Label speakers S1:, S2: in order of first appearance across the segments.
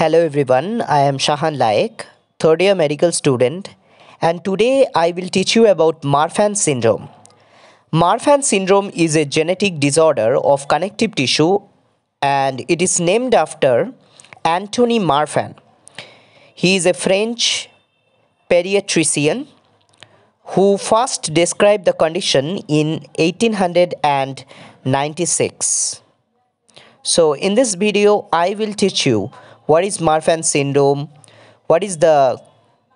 S1: Hello everyone, I am Shahan Layek, third year medical student, and today I will teach you about Marfan syndrome. Marfan syndrome is a genetic disorder of connective tissue and it is named after Anthony Marfan. He is a French pediatrician who first described the condition in 1896. So in this video, I will teach you what is Marfan syndrome, what is the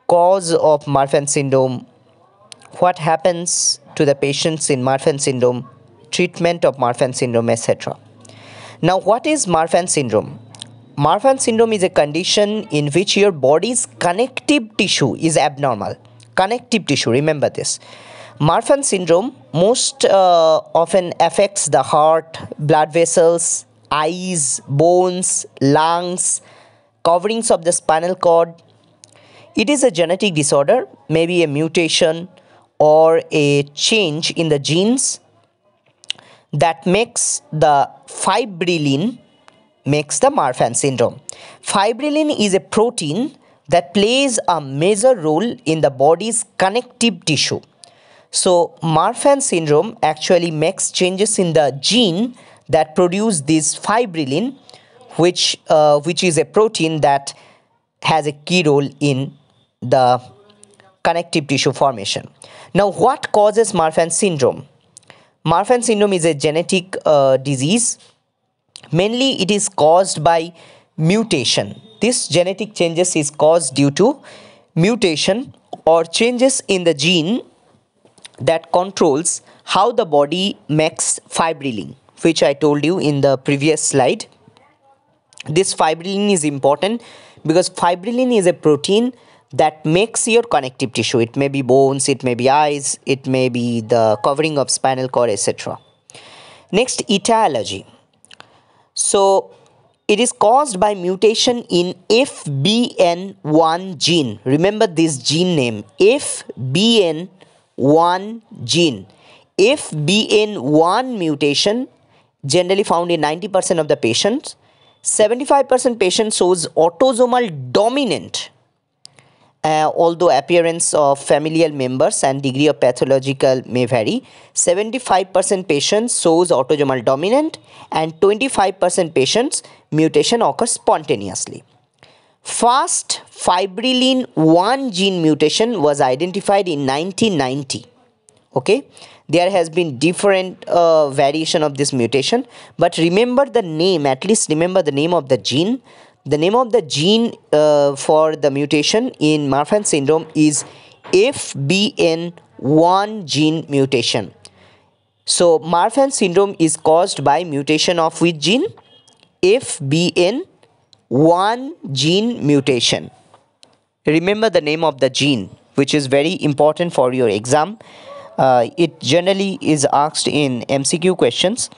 S1: cause of Marfan syndrome, what happens to the patients in Marfan syndrome, treatment of Marfan syndrome, etc. Now, what is Marfan syndrome? Marfan syndrome is a condition in which your body's connective tissue is abnormal. Connective tissue, remember this. Marfan syndrome most uh, often affects the heart, blood vessels, eyes, bones, lungs, coverings of the spinal cord. It is a genetic disorder, maybe a mutation or a change in the genes that makes the fibrillin makes the Marfan syndrome. Fibrillin is a protein that plays a major role in the body's connective tissue. So Marfan syndrome actually makes changes in the gene that produce this fibrillin which uh, which is a protein that has a key role in the connective tissue formation. Now what causes Marfan syndrome? Marfan syndrome is a genetic uh, disease. Mainly it is caused by mutation. This genetic changes is caused due to mutation or changes in the gene that controls how the body makes fibrillin which I told you in the previous slide. This fibrillin is important because fibrillin is a protein that makes your connective tissue. It may be bones, it may be eyes, it may be the covering of spinal cord, etc. Next, etiology. So, it is caused by mutation in FBN1 gene. Remember this gene name, FBN1 gene. FBN1 mutation generally found in 90% of the patients 75% patients shows autosomal dominant uh, although appearance of familial members and degree of pathological may vary. 75% patients shows autosomal dominant and 25% patients mutation occurs spontaneously. First fibrillin 1 gene mutation was identified in 1990 okay there has been different uh, variation of this mutation but remember the name at least remember the name of the gene. The name of the gene uh, for the mutation in Marfan syndrome is FBN1 gene mutation. So Marfan syndrome is caused by mutation of which gene? FBN1 gene mutation. Remember the name of the gene which is very important for your exam uh, it generally is asked in MCQ questions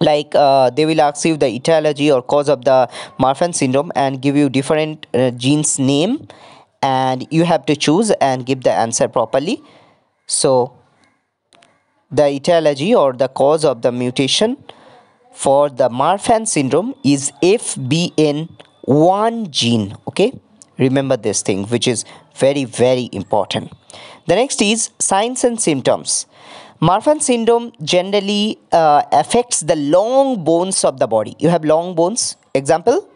S1: like uh, they will ask you the etiology or cause of the Marfan syndrome and give you different uh, genes name and you have to choose and give the answer properly. So the etiology or the cause of the mutation for the Marfan syndrome is FBN1 gene okay? Remember this thing which is very very important the next is signs and symptoms. Marfan syndrome generally uh, affects the long bones of the body. You have long bones, example,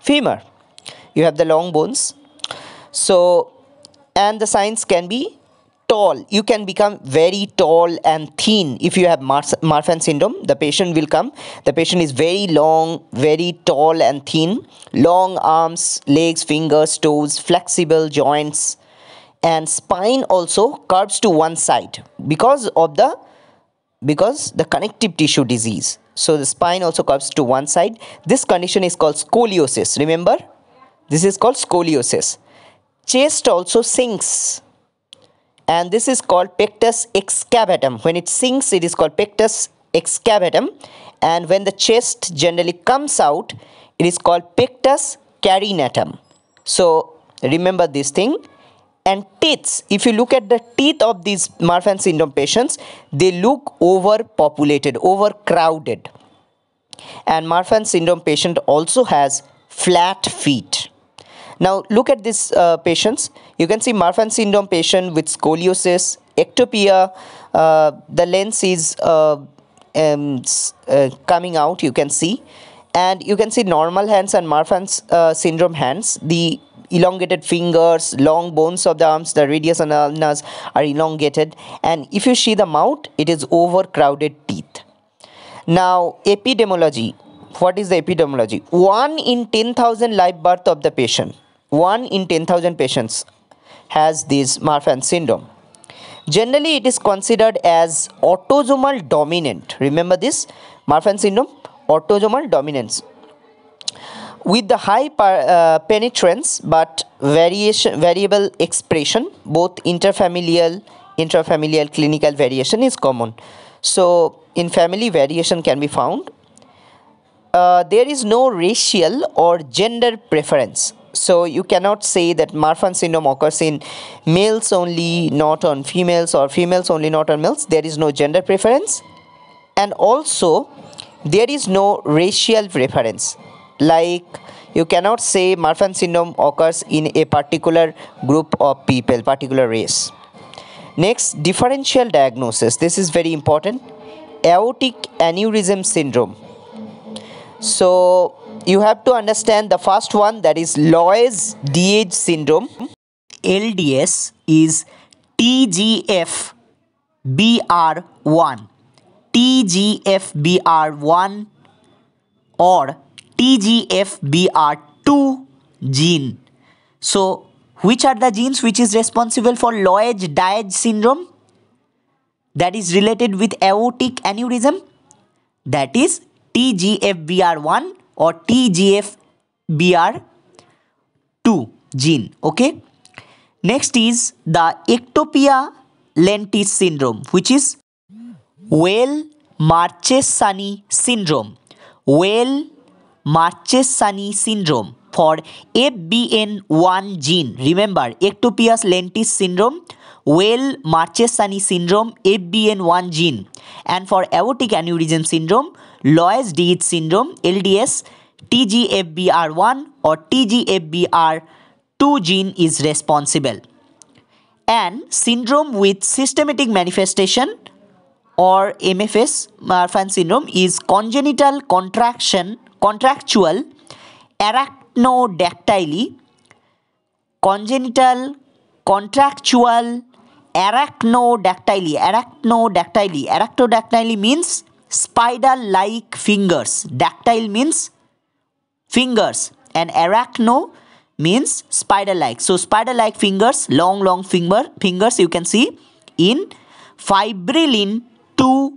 S1: femur. You have the long bones. So, and the signs can be tall. You can become very tall and thin if you have Mar Marfan syndrome. The patient will come. The patient is very long, very tall and thin. Long arms, legs, fingers, toes, flexible joints, and spine also curves to one side because of the because the connective tissue disease. So the spine also curves to one side. This condition is called scoliosis. Remember this is called scoliosis. Chest also sinks. And this is called pectus excavatum. When it sinks it is called pectus excavatum. And when the chest generally comes out it is called pectus carinatum. So remember this thing and teeth if you look at the teeth of these Marfan syndrome patients they look overpopulated overcrowded and Marfan syndrome patient also has flat feet Now look at these uh, patients. You can see Marfan syndrome patient with scoliosis, ectopia. Uh, the lens is uh, um, uh, coming out. You can see, and you can see normal hands and Marfan uh, syndrome hands. The elongated fingers, long bones of the arms, the radius and ulnas are elongated. And if you see the mouth, it is overcrowded teeth. Now epidemiology what is the epidemiology 1 in 10000 live birth of the patient 1 in 10000 patients has this Marfan syndrome generally it is considered as autosomal dominant remember this Marfan syndrome autosomal dominance with the high uh, penetrance but variation variable expression both interfamilial intrafamilial clinical variation is common so in family variation can be found uh, there is no racial or gender preference. So you cannot say that Marfan syndrome occurs in males only, not on females, or females only, not on males. There is no gender preference, and also there is no racial preference. Like you cannot say Marfan syndrome occurs in a particular group of people, particular race. Next, differential diagnosis. This is very important. Aortic aneurysm syndrome so you have to understand the first one that is Loeys Dietz syndrome. LDS is TGF BR1 TGFBR1 or TGFBR2 gene. So which are the genes which is responsible for Loeys Dietz syndrome that is related with aortic aneurysm that is TGFBR1 or TGFBR2 gene. Okay. Next is the ectopia lentis syndrome, which is Weill Marchesani syndrome. Weill Marchesani syndrome for FBN1 gene. Remember, ectopia lentis syndrome, Weill Marchesani syndrome, FBN1 gene. And for aortic aneurysm syndrome, Loeys Dietz syndrome LDS TGFBR1 or TGFBR2 gene is responsible. And syndrome with systematic manifestation or MFS Marfan syndrome is congenital contraction contractual arachnodactyly congenital contractual arachnodactyly. Arachnodactyly. Arachnodactyly means spider like fingers. Dactyl means fingers. And arachno means spider like so spider like fingers long long finger fingers you can see in fibrillin 2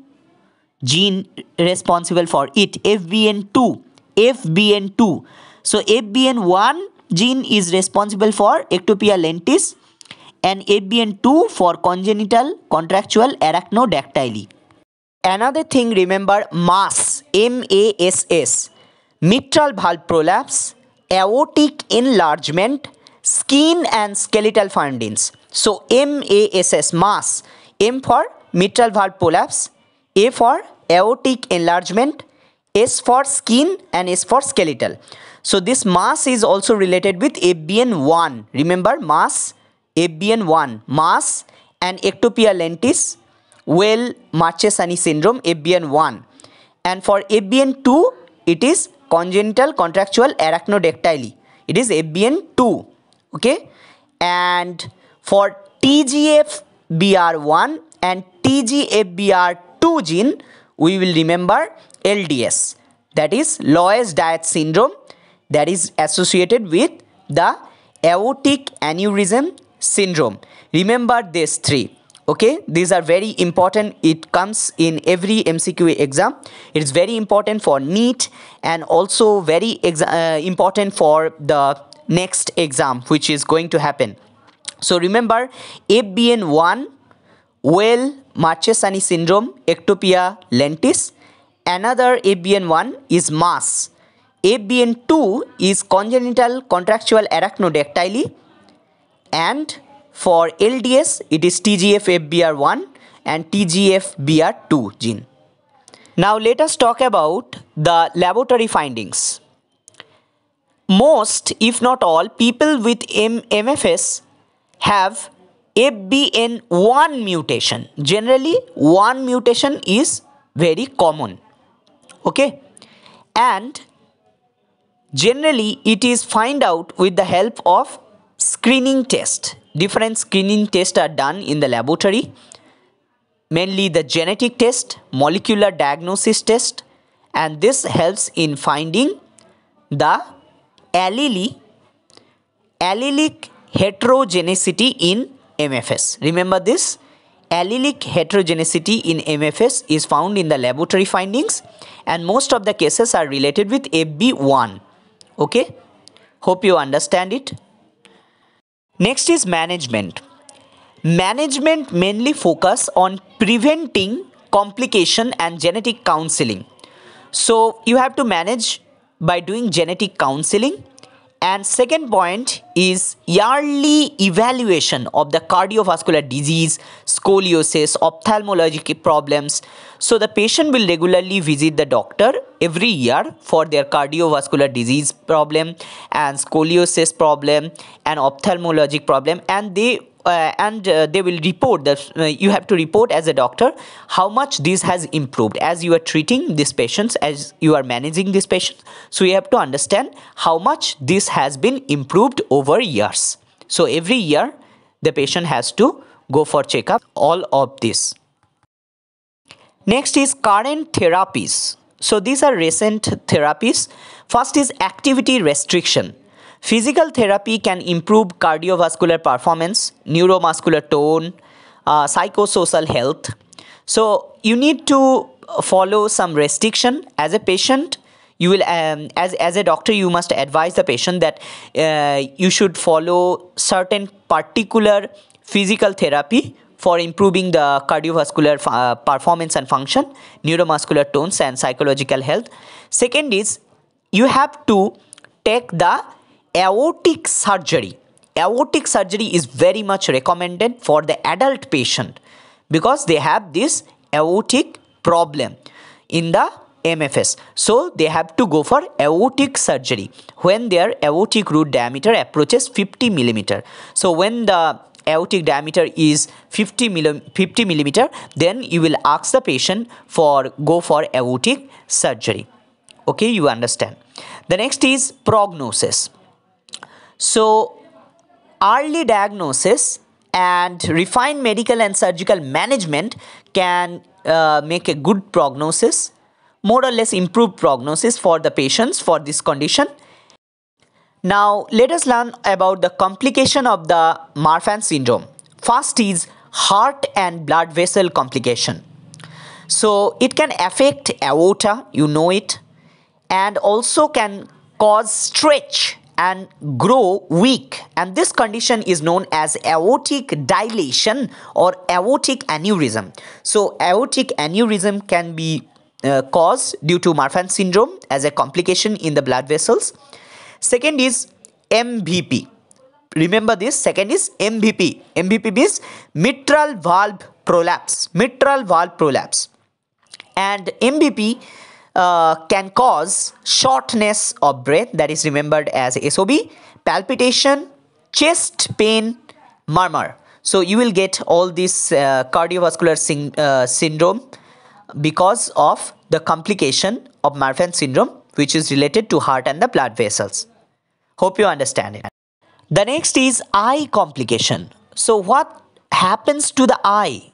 S1: gene responsible for it. Fbn2 fbn2 so fbn1 gene is responsible for ectopia lentis and fbn2 for congenital contractual arachnodactyly Another thing remember MASS, M-A-S-S, mitral valve prolapse, aortic enlargement, skin and skeletal findings. So M-A-S-S, MASS, M for mitral valve prolapse, A for aortic enlargement, S for skin and S for skeletal. So this MASS is also related with FBN1. Remember MASS, FBN1, MASS and ectopia lentis Weill Marchesani syndrome FBN1. and for FBN2, it is congenital contractual arachnodactyly it is FBN2. okay and for TGFBR1 and TGFBR2 gene we will remember LDS that is Loeys Dietz syndrome that is associated with the aortic aneurysm syndrome. Remember these three okay? These are very important. It comes in every mcq exam. It is very important for NEET and also very uh, important for the next exam which is going to happen. So remember fbn1 Weill Marchesani syndrome ectopia lentis another FBN1 is mass FBN2 is congenital contractual arachnodactyly and for LDS, it is TGF-FBR1 and TGF-BR2 gene. Now let us talk about the laboratory findings. most if not all people with mfs have fbn1 mutation generally one mutation is very common okay? And generally it is find out with the help of screening test. Different screening tests are done in the laboratory. Mainly the genetic test molecular diagnosis test. And this helps in finding the allele allelic heterogeneity in MFS. Remember this allelic heterogeneity in MFS is found in the laboratory findings and most of the cases are related with FB1. Okay, hope you understand it. Next is management. Management mainly focus on preventing complication and genetic counseling. So you have to manage by doing genetic counseling and second point is yearly evaluation of the cardiovascular disease scoliosis ophthalmologic problems. So the patient will regularly visit the doctor every year for their cardiovascular disease problem and scoliosis problem and ophthalmologic problem and they uh, and uh, they will report that uh, you have to report as a doctor how much this has improved as you are treating these patients as you are managing these patients. So you have to understand how much this has been improved over years. So every year the patient has to go for checkup all of this. Next is current therapies. So these are recent therapies. First is activity restriction Physical therapy can improve cardiovascular performance, neuromuscular tone, uh, psychosocial health. So you need to follow some restriction as a patient. You will, um, as as a doctor, you must advise the patient that uh, you should follow certain particular physical therapy for improving the cardiovascular uh, performance and function, neuromuscular tones, and psychological health. Second is you have to take the aortic surgery aortic surgery is very much recommended for the adult patient because they have this aortic problem in the MFS. So they have to go for aortic surgery when their aortic root diameter approaches 50 millimeter. So when the aortic diameter is 50 milli 50 millimeter, then you will ask the patient for go for aortic surgery. Okay, you understand. The next is prognosis. So, early diagnosis and refined medical and surgical management can uh, make a good prognosis, more or less improved prognosis for the patients for this condition. Now, let us learn about the complication of the Marfan syndrome. First is heart and blood vessel complication. So, it can affect aorta, you know it, and also can cause stretch and grow weak. And this condition is known as aortic dilation or aortic aneurysm. So aortic aneurysm can be uh, caused due to Marfan syndrome as a complication in the blood vessels. Second is MVP remember this. Second is MVP MVP means mitral valve prolapse. Mitral valve prolapse. And MVP uh, can cause shortness of breath that is remembered as SOB, palpitation, chest pain, murmur. So you will get all this uh, cardiovascular uh, syndrome because of the complication of Marfan syndrome which is related to heart and the blood vessels. Hope you understand it. The next is eye complication. So what happens to the eye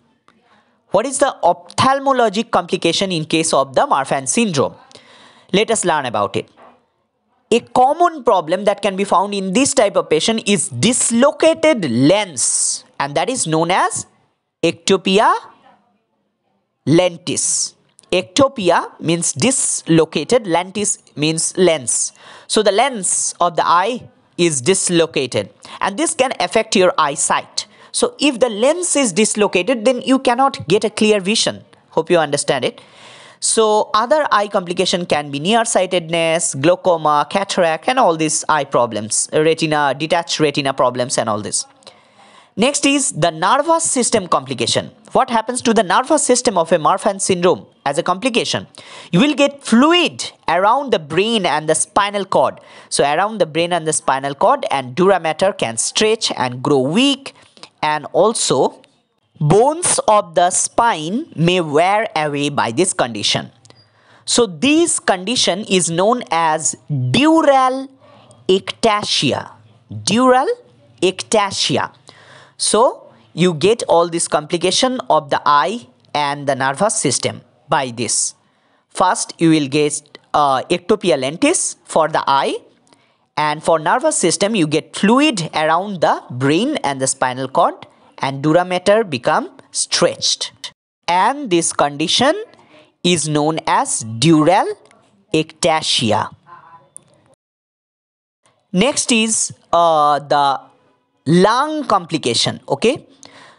S1: what is the ophthalmologic complication in case of the Marfan syndrome? Let us learn about it. A common problem that can be found in this type of patient is dislocated lens and that is known as ectopia lentis. Ectopia means dislocated, lentis means lens. So the lens of the eye is dislocated and this can affect your eyesight. So if the lens is dislocated, then you cannot get a clear vision. Hope you understand it. So other eye complication can be nearsightedness, glaucoma, cataract and all these eye problems, retina, detached retina problems and all this. Next is the nervous system complication. What happens to the nervous system of a Marfan syndrome as a complication? You will get fluid around the brain and the spinal cord. So around the brain and the spinal cord and dura mater can stretch and grow weak and also bones of the spine may wear away by this condition. So this condition is known as dural ectasia. Dural ectasia. So you get all this complication of the eye and the nervous system by this. First you will get uh, ectopia lentis for the eye and for nervous system you get fluid around the brain and the spinal cord and dura mater become stretched. And this condition is known as dural ectasia. Next is uh, the lung complication okay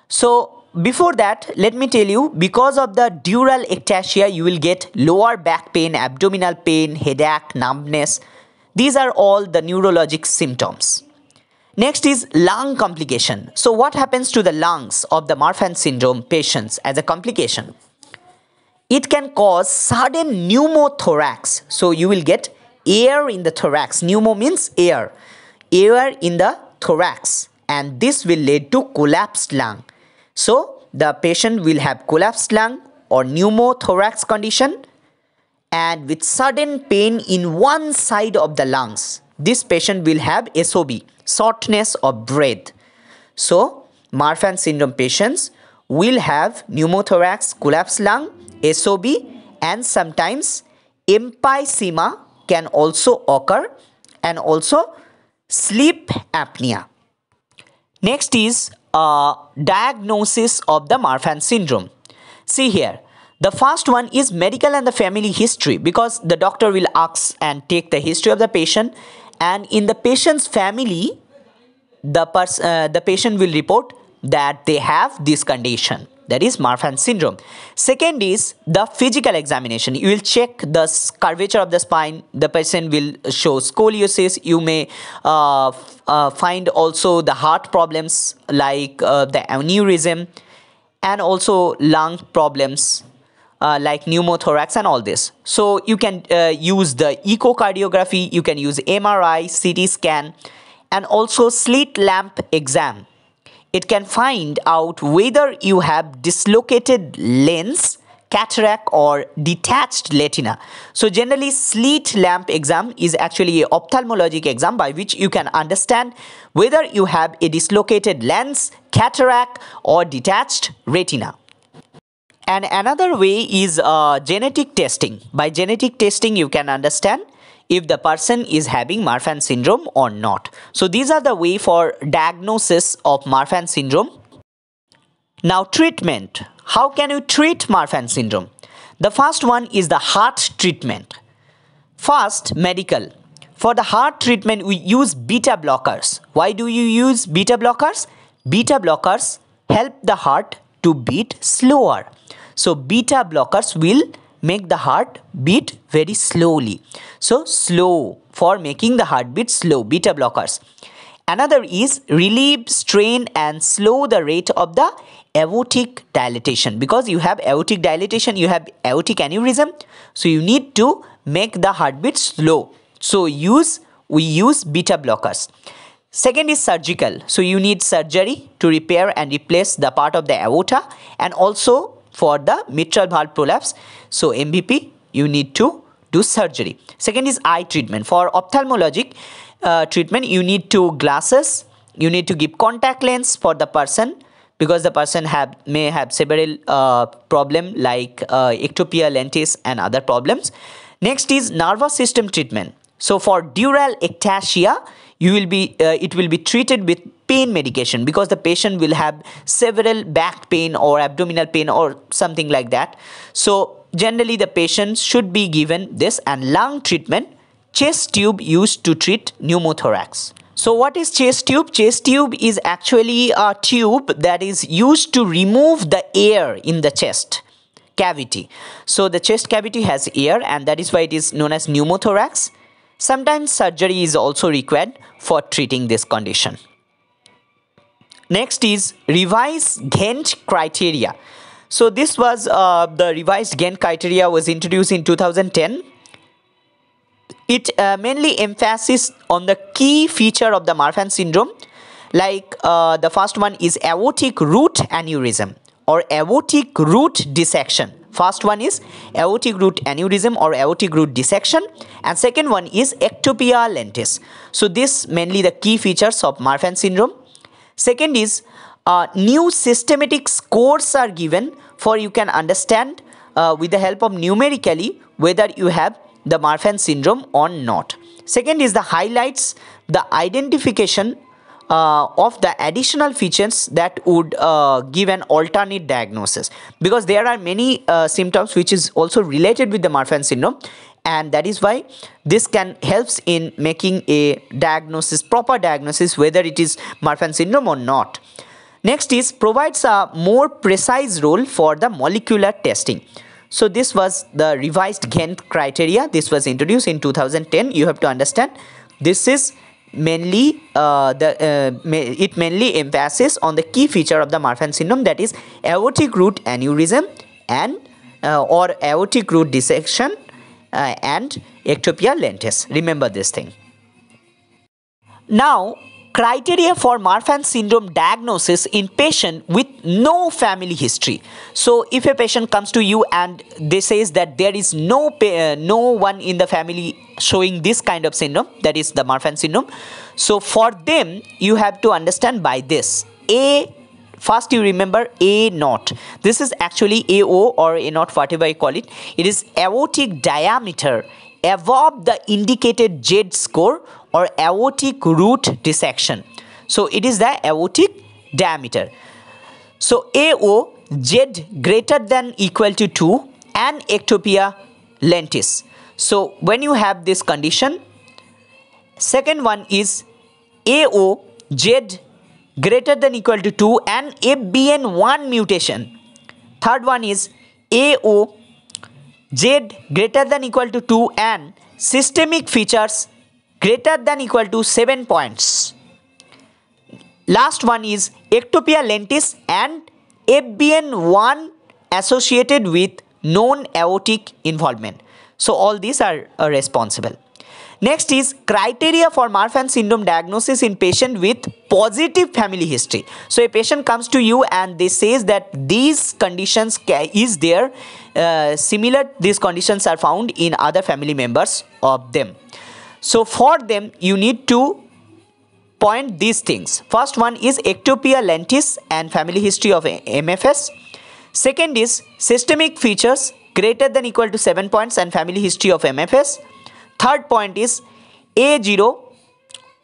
S1: so before that let me tell you because of the dural ectasia you will get lower back pain abdominal pain headache numbness these are all the neurologic symptoms. Next is lung complication. So what happens to the lungs of the marfan syndrome patients as a complication? It can cause sudden pneumothorax. So you will get air in the thorax. Pneumo means air. Air in the thorax. And this will lead to collapsed lung. So the patient will have collapsed lung or pneumothorax condition and with sudden pain in one side of the lungs. This patient will have SOB, shortness of breath. So Marfan syndrome patients will have pneumothorax, collapsed lung, SOB and sometimes emphysema can also occur and also sleep apnea. Next is a diagnosis of the Marfan syndrome. See here, the first one is medical and the family history because the doctor will ask and take the history of the patient and in the patient's family, the, uh, the patient will report that they have this condition that is Marfan syndrome. Second is the physical examination. You will check the curvature of the spine. The patient will show scoliosis. You may uh, uh, find also the heart problems like uh, the aneurysm and also lung problems uh, like pneumothorax and all this. So you can uh, use the echocardiography, you can use MRI, CT scan and also slit lamp exam it can find out whether you have dislocated lens cataract or detached retina. So generally slit lamp exam is actually a ophthalmologic exam by which you can understand whether you have a dislocated lens, cataract or detached retina. And another way is uh, genetic testing. By genetic testing you can understand if the person is having Marfan syndrome or not. So these are the way for diagnosis of Marfan syndrome. Now treatment. How can you treat Marfan syndrome? The first one is the heart treatment. First, medical. For the heart treatment, we use beta blockers. Why do you use beta blockers? Beta blockers help the heart to beat slower. So beta blockers will make the heart beat very slowly. So slow for making the heartbeat slow, beta blockers. Another is relieve strain and slow the rate of the aortic dilatation because you have aortic dilatation, you have aortic aneurysm. So you need to make the heartbeat slow. So use we use beta blockers. Second is surgical. So you need surgery to repair and replace the part of the aorta and also for the mitral valve prolapse. So MVP, you need to do surgery. Second is eye treatment. For ophthalmologic uh, treatment, you need to glasses. You need to give contact lens for the person because the person have may have several uh, problem like uh, ectopia lentis and other problems. Next is nervous system treatment. So for dural ectasia, you will be uh, it will be treated with pain medication because the patient will have several back pain or abdominal pain or something like that so generally the patient should be given this and lung treatment chest tube used to treat pneumothorax so what is chest tube? Chest tube is actually a tube that is used to remove the air in the chest cavity. So the chest cavity has air and that is why it is known as pneumothorax. Sometimes surgery is also required for treating this condition. Next is revised Ghent criteria. So this was uh, the revised Ghent criteria was introduced in 2010. It uh, mainly emphasizes on the key feature of the Marfan syndrome like uh, the first one is aortic root aneurysm or aortic root dissection first one is aortic root aneurysm or aortic root dissection and second one is ectopia lentis so this mainly the key features of marfan syndrome second is uh, new systematic scores are given for you can understand uh, with the help of numerically whether you have the marfan syndrome or not. Second is the highlights the identification uh, of the additional features that would uh, give an alternate diagnosis. Because there are many uh, symptoms which is also related with the Marfan syndrome and that is why this can helps in making a diagnosis proper diagnosis whether it is Marfan syndrome or not. Next is provides a more precise role for the molecular testing. So this was the revised Ghent criteria. This was introduced in 2010. You have to understand this is mainly uh, the uh, it mainly emphasizes on the key feature of the Marfan syndrome that is aortic root aneurysm and uh, or aortic root dissection uh, and ectopia lentis remember this thing now criteria for Marfan syndrome diagnosis in patient with no family history. So if a patient comes to you and they says that there is no uh, no one in the family showing this kind of syndrome that is the Marfan syndrome. So for them you have to understand by this A first you remember A naught. This is actually AO or A naught whatever I call it. It is aortic diameter above the indicated Z score or aortic root dissection. So it is the aortic diameter. So AO Z greater than equal to 2 and ectopia lentis. So when you have this condition, second one is AO Z greater than equal to 2 and FBN1 mutation. Third one is AO Z greater than equal to 2 and systemic features greater than equal to 7 points. Last one is ectopia lentis and FBN1 associated with known aortic involvement. So all these are uh, responsible. Next is criteria for Marfan syndrome diagnosis in patient with positive family history. So a patient comes to you and they says that these conditions is there uh, similar these conditions are found in other family members of them. So for them you need to point these things. First one is ectopia lentis and family history of MFS. Second is systemic features greater than equal to 7 points and family history of MFS. Third point is A0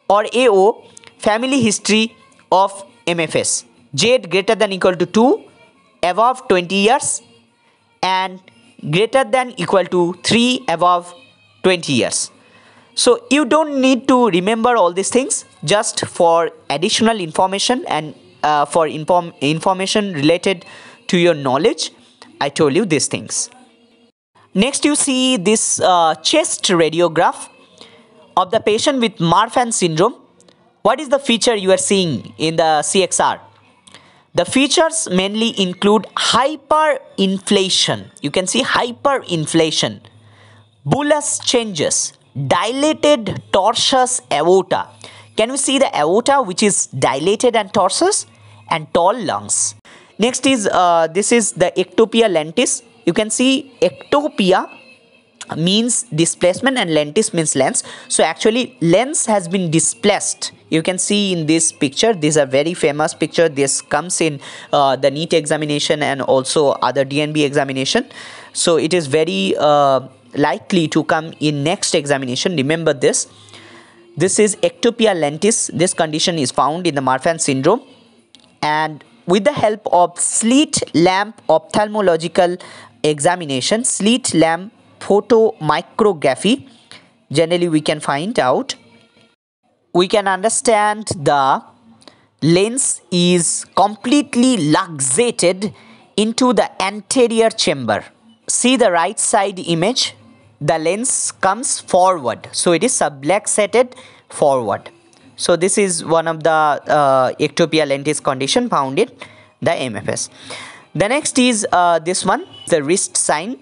S1: or AO family history of MFS. Z greater than equal to 2 above 20 years and greater than equal to 3 above 20 years. So you don't need to remember all these things just for additional information and uh, for inform information related to your knowledge. I told you these things. Next you see this uh, chest radiograph of the patient with Marfan syndrome. What is the feature you are seeing in the CXR? The features mainly include hyperinflation. You can see hyperinflation, bullous changes, dilated tortuous aorta. Can we see the aorta which is dilated and tortuous and tall lungs. Next is uh, this is the ectopia lentis. You can see ectopia means displacement and lentis means lens. So actually lens has been displaced. You can see in this picture, this is a very famous picture. This comes in uh, the NEET examination and also other DNB examination. So it is very uh, likely to come in next examination remember this this is ectopia lentis this condition is found in the marfan syndrome and with the help of slit lamp ophthalmological examination slit lamp photomicrography. Generally we can find out. We can understand the lens is completely luxated into the anterior chamber. See the right side image? The lens comes forward. So it is subluxated forward. So this is one of the uh, ectopia lentis condition found in the MFS. The next is uh, this one, the wrist sign.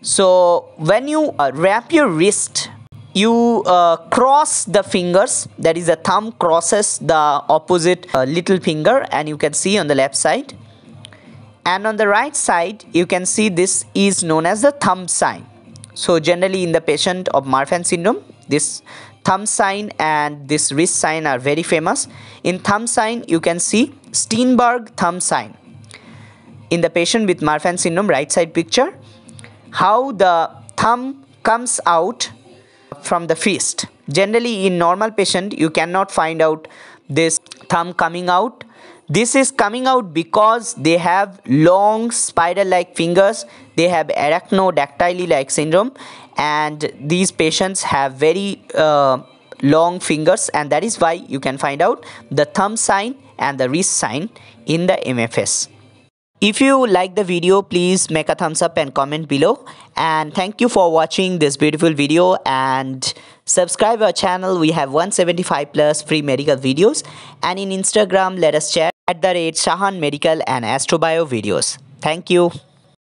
S1: So when you uh, wrap your wrist, you uh, cross the fingers, that is the thumb crosses the opposite uh, little finger and you can see on the left side. And on the right side, you can see this is known as the thumb sign. So generally in the patient of Marfan syndrome, this thumb sign and this wrist sign are very famous. In thumb sign, you can see Steinberg thumb sign. In the patient with Marfan syndrome, right side picture, how the thumb comes out from the fist. Generally, in normal patient, you cannot find out this thumb coming out. This is coming out because they have long spider-like fingers. They have arachnodactyly-like syndrome and these patients have very uh, long fingers and that is why you can find out the thumb sign and the wrist sign in the MFS. If you like the video, please make a thumbs up and comment below. And thank you for watching this beautiful video and subscribe our channel. We have 175 plus free medical videos. And in Instagram, let us chat at the rate Shahan Medical and Astrobio videos. Thank you.